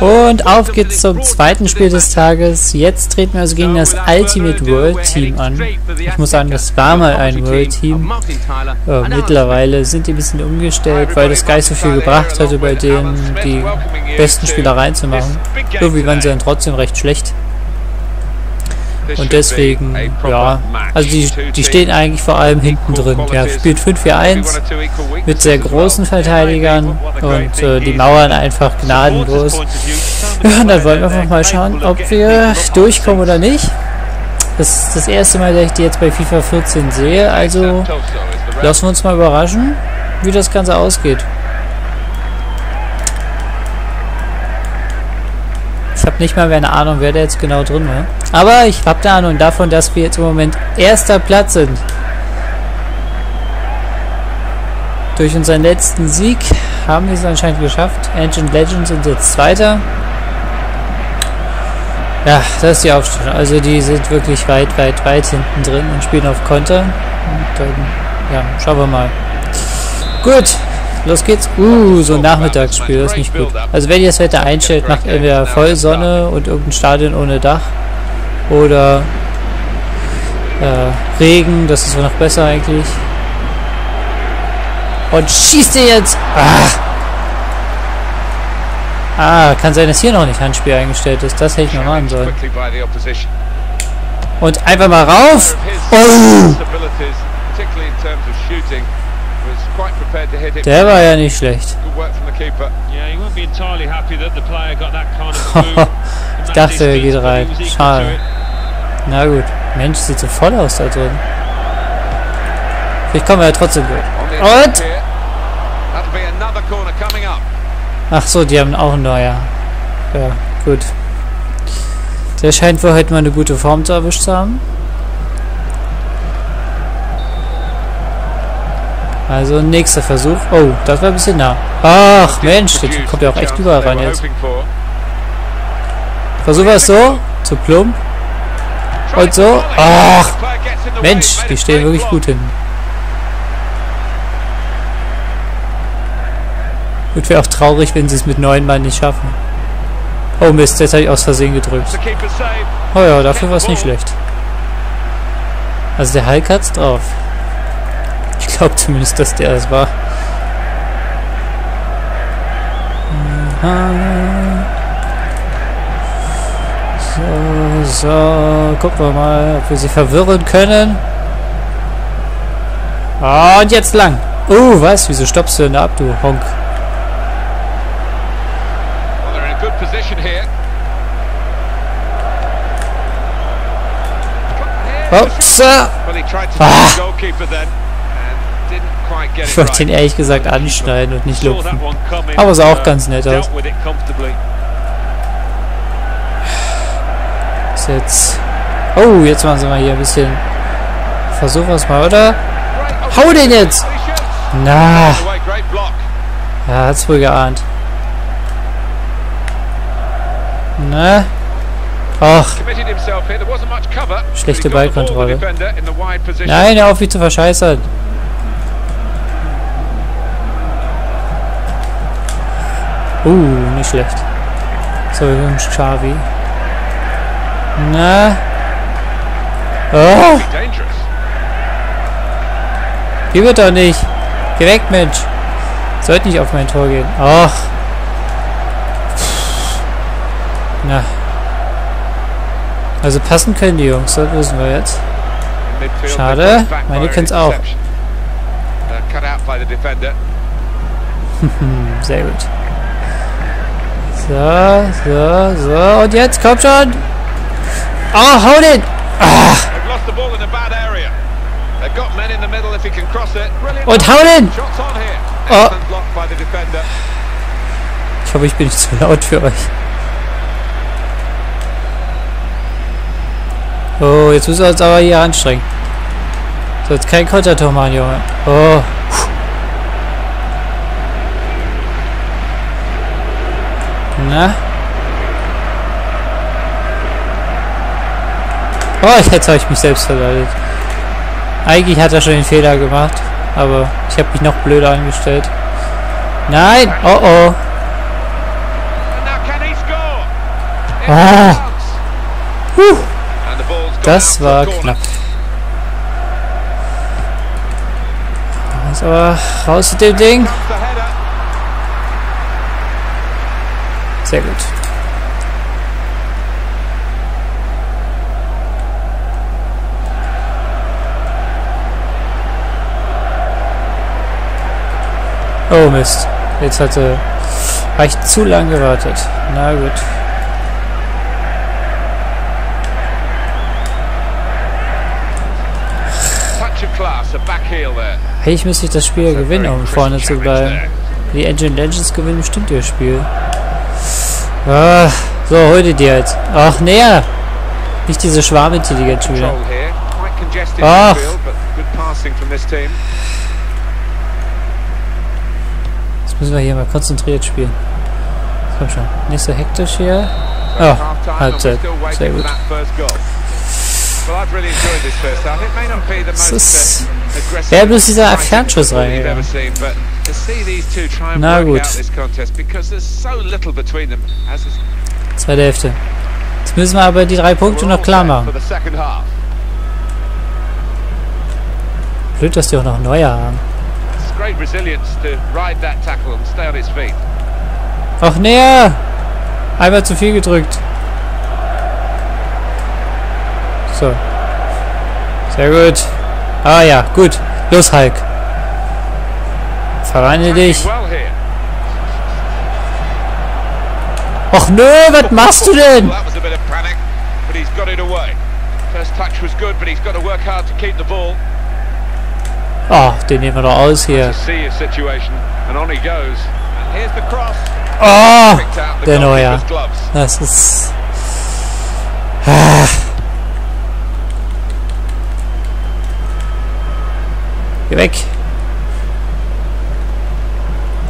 Und auf geht's zum zweiten Spiel des Tages. Jetzt treten wir also gegen das Ultimate World Team an. Ich muss sagen, das war mal ein World Team. Äh, mittlerweile sind die ein bisschen umgestellt, weil das Geist so viel gebracht hatte, bei denen die besten Spieler reinzumachen. Irgendwie waren sie dann trotzdem recht schlecht. Und deswegen, ja, also die, die stehen eigentlich vor allem hinten drin. Ja, spielt 5-4-1 mit sehr großen Verteidigern und äh, die Mauern einfach gnadenlos. Ja, und dann wollen wir einfach mal schauen, ob wir durchkommen oder nicht. Das ist das erste Mal, dass ich die jetzt bei FIFA 14 sehe, also lassen wir uns mal überraschen, wie das Ganze ausgeht. Habe nicht mal mehr eine Ahnung, wer da jetzt genau drin war. Aber ich habe eine Ahnung davon, dass wir jetzt im Moment erster Platz sind. Durch unseren letzten Sieg haben wir es anscheinend geschafft. Ancient Legends sind jetzt Zweiter. Ja, das ist die Aufstellung. Also die sind wirklich weit, weit, weit hinten drin und spielen auf Konter. Und dann, ja, schauen wir mal. Gut, Los geht's. Uh, so ein Nachmittagsspiel, das ist nicht gut. Also wenn ihr das Wetter einstellt, macht entweder voll Sonne und irgendein Stadion ohne Dach. Oder äh, Regen, das ist noch besser eigentlich. Und schießt ihr jetzt! Ah. ah, kann sein, dass hier noch nicht Handspiel eingestellt ist. Das hätte ich noch machen sollen. Und einfach mal rauf! Oh! Der war ja nicht schlecht. ich dachte, er geht rein. Schade. Na gut. Mensch, sieht so voll aus da drin. Vielleicht kommen wir ja trotzdem gut. Und? Ach so, die haben auch ein neuer. Ja, gut. Der scheint wohl heute mal eine gute Form zu erwischt zu haben. Also nächster Versuch. Oh, das war ein bisschen nah. Ach Mensch, der kommt ja auch echt überall rein jetzt. Versuchen wir es so. Zu plump. Und so. Ach, Mensch, die stehen wirklich gut hin. Gut, wäre auch traurig, wenn sie es mit neun Mann nicht schaffen. Oh Mist, jetzt habe ich aus Versehen gedrückt. Oh ja, dafür war es nicht schlecht. Also der Hulk hat's drauf. Ich glaube zumindest, dass der es war. So, so, gucken wir mal, ob wir sie verwirren können. Und jetzt lang. Oh, was? Wieso stoppst du denn ab, du Honk? Ups. Ah. Ich wollte ihn ehrlich gesagt anschneiden und nicht lupfen. Aber sah auch ganz nett aus. Ist jetzt... Oh, jetzt machen sie mal hier ein bisschen... Versuchen wir es mal, oder? Hau den jetzt! Na! Ja, hat's wohl geahnt. Na? Ach. Schlechte Ballkontrolle. Nein, auf, wie zu verscheißern. Uh, nicht schlecht. So, wir haben Xavi. Na? Oh! Geh wird doch nicht. Geh weg, Mensch. Sollte nicht auf mein Tor gehen. Ach. Na. Also passen können die Jungs, das wissen wir jetzt. Schade. Meine können es auch. Sehr gut. So, so, so. Und jetzt, komm schon. Oh, hau den. Ah. Und hau den. Oh. Ich hoffe, ich bin nicht zu laut für euch. Oh, jetzt müssen wir uns aber hier anstrengen. So, jetzt kein Kontertor machen, Junge. Oh. Na? Oh, jetzt habe ich mich selbst verleitet. Eigentlich hat er schon den Fehler gemacht, aber ich habe mich noch blöder angestellt. Nein! Oh oh! Huh. Das war knapp. Jetzt aber raus mit dem Ding. Sehr gut. Oh Mist. Jetzt hatte habe ich zu lange gewartet. Na gut. Eigentlich müsste ich das Spiel gewinnen, um vorne zu bleiben. Die Engine Legends gewinnen bestimmt ihr Spiel. Ah, so, hol dir die jetzt. Ach, näher! Nicht diese Schwarmintelligenz wieder. Ach! Jetzt müssen wir hier mal konzentriert spielen. Komm schon. Nicht so hektisch hier. Oh, Halbzeit. Sehr gut. Das ist... Wäre bloß dieser Fernschuss reingegangen. Na gut. Zweite Hälfte. Jetzt müssen wir aber die drei Punkte noch klar machen. Blöd, dass die auch noch neue haben. Ach näher! Einmal zu viel gedrückt. So. Sehr gut. Ah ja, gut. Los, Hulk. Verwandle dich. Och nö, was machst du denn? Oh, den nehmen wir doch aus hier. Oh, der Neuer. Das ist... Ah. Geh weg.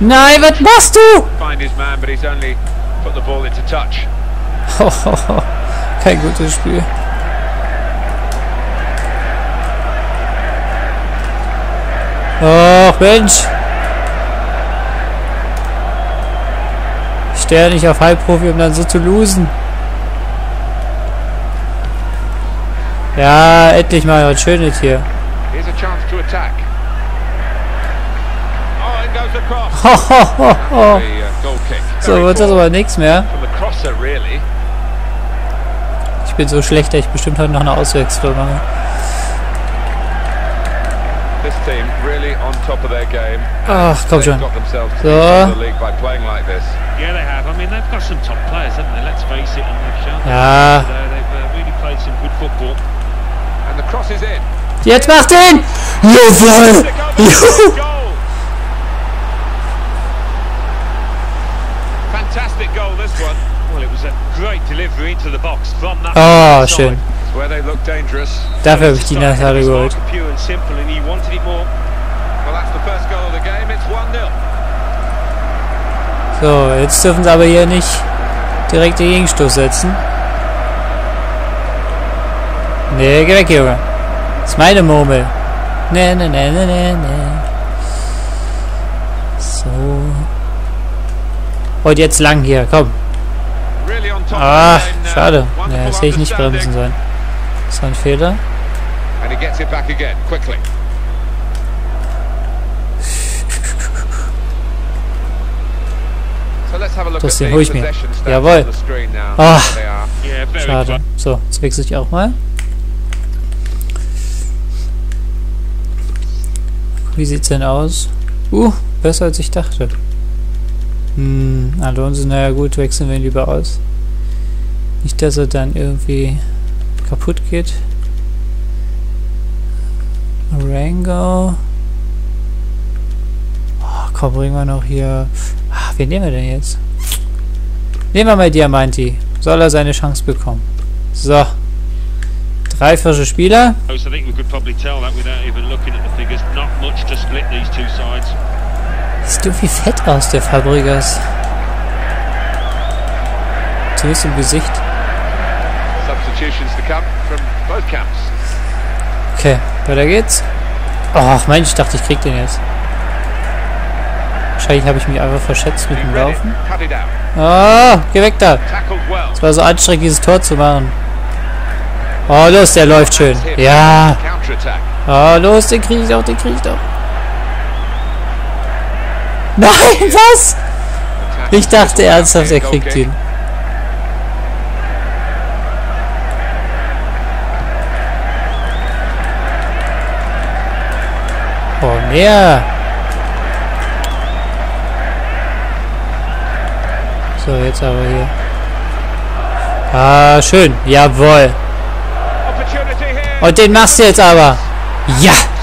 Nein, was machst du? Kein gutes Spiel. Och, Mensch. Ich stehe nicht auf Halbprofi, um dann so zu losen. Ja, endlich mal was Schönes hier. Here's a chance to attack. Oh, it goes across. uh, so wird das aber nichts mehr. Ich bin so schlecht, dass ich bestimmt heute noch eine Auswechslung mache. Ach, komm schon. So. Ja. Jetzt macht ihn! Jawohl! Oh, schön. Dafür habe ich die Nachteile geholt. So, jetzt dürfen sie aber hier nicht direkt den Gegenstoß setzen. Nee, geh weg, Junge. Das ist meine Murmel. Ne, ne, ne, ne, ne, ne. So. Und jetzt lang hier, komm. Ah, schade. Ne, das hätte ich nicht bremsen sollen. Das war ein Fehler. Das den hole ich mir. Jawohl. Ah, schade. So, jetzt wechsle ich auch mal. Wie sieht's denn aus? Uh, besser als ich dachte. Hm, Alonso, naja gut, wechseln wir ihn lieber aus. Nicht, dass er dann irgendwie kaputt geht. Rango. Oh, komm, bringen wir noch hier... Ach, wen nehmen wir denn jetzt? Nehmen wir mal Diamanti. Soll er seine Chance bekommen. So. Drei frische Spieler. Sieht irgendwie fett aus, der Fabregas. Zumindest im Gesicht. Okay, weiter geht's. Ach, Mensch, ich dachte, ich krieg den jetzt. Wahrscheinlich habe ich mich einfach verschätzt mit dem Laufen. Oh, geh weg da. Es war so anstrengend, dieses Tor zu machen. Oh, los, der läuft schön. Ja. Oh, los, den kriege ich doch, den kriege ich doch. Nein, was? Ich dachte ernsthaft, er kriegt ihn. Oh, mehr. So, jetzt aber hier. Ah, schön. Jawohl. Und den machst du jetzt aber. Ja.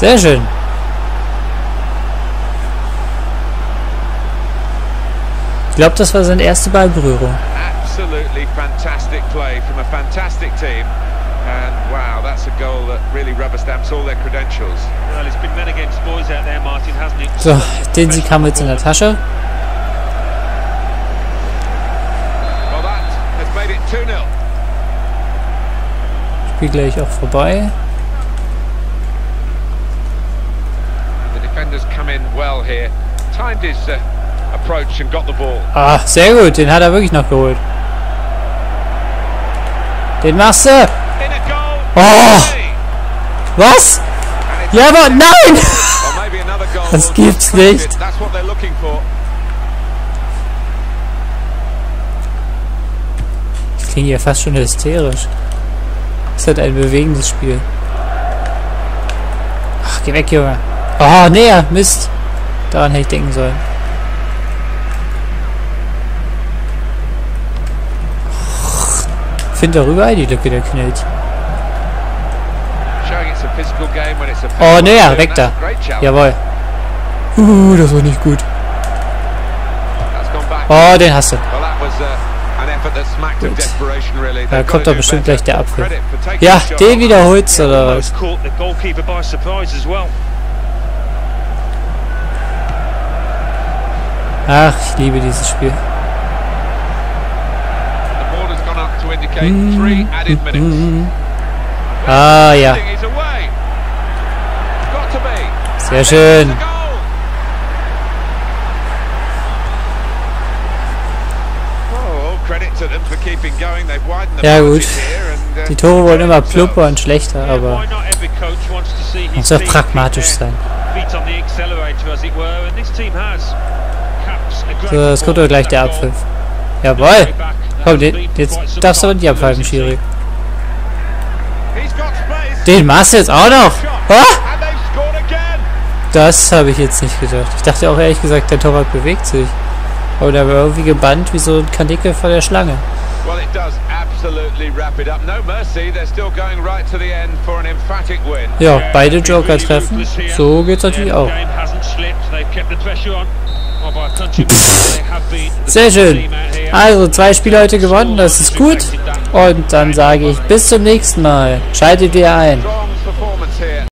Sehr schön. Ich glaube, das war seine erste Ballberührung. Absolutely fantastic play from a fantastic team. And wow, that's a goal that really rubber stamps all their credentials. Well, it's been men against boys out there, Martin, hasn't it? So, den Sieg haben wir jetzt in der Tasche. Well, that has made it 2-0. Spiel gleich auch vorbei. Defenders come in well here. Timed his uh, approach and got the ball. Ah, sehr gut. Den hat er wirklich noch geholt. Den machst du. Oh! Was? Ja, aber nein! Das gibt's nicht. Ich klinge ja fast schon hysterisch. Das ist halt ein bewegendes Spiel. Ach, geh weg, Junge. Oh, nee, Mist. Daran hätte ich denken sollen. Find darüber die Lücke, der knallt. Oh, nee, weg da. Jawohl. Uh, das war nicht gut. Oh, den hast du. Gut. Da kommt doch bestimmt gleich der Apfel. Ja, den wiederholst oder was? Ach, ich liebe dieses Spiel. Mm -hmm. Ah, ja. Sehr schön. Ja gut, die Tore wurden immer plumper und schlechter, aber muss doch pragmatisch sein. So, es kommt doch gleich der Abpfiff. Jawohl! Komm, den, jetzt darfst du aber nicht abpfeifen, Schiri. Den machst du jetzt auch noch! Oh! Das habe ich jetzt nicht gedacht. Ich dachte auch ehrlich gesagt, der Torwart bewegt sich. Aber der war irgendwie gebannt wie so ein Kanickel vor der Schlange. Ja, beide Joker treffen. So geht's natürlich auch. Sehr schön. Also, zwei Spiele heute gewonnen, das ist gut. Und dann sage ich bis zum nächsten Mal. Schaltet wieder ein.